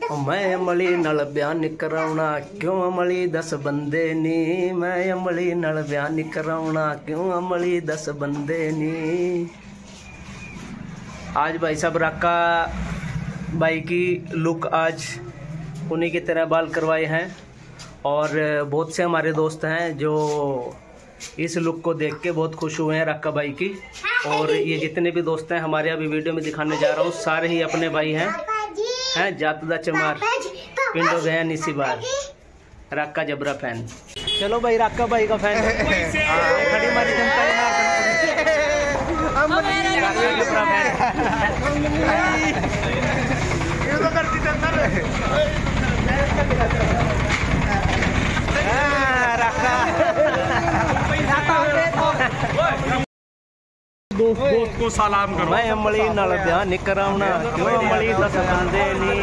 मैं अमली नल ब्याह कराउना। क्यों अमली? दस बंदे नी। मैं अमली नल ब्याह कराउना। क्यों अमली? दस बंदे नी। आज भाई साहब राका भाई की लुक आज उन्हीं की तरह बाल करवाए हैं। और बहुत से हमारे दोस्त हैं जो इस लुक को देख के बहुत खुश हुए हैं राका भाई की। और ये जितने भी दोस्त हैं, हमारे अभी वीडियो में दिखाने जा रहा हूँ, सारे ही अपने भाई हैं। हैं? जात चमार। पिंडो गया निसी बार। राका जबरा फ़ैन। चलो भाई राका भाई का फ़ैन। खड़ी मारी जनता के मार दोस्त दोस्त को सलाम करो मैं अमली नाल ध्यान निकरावना क्यों अमली दस बंदे नी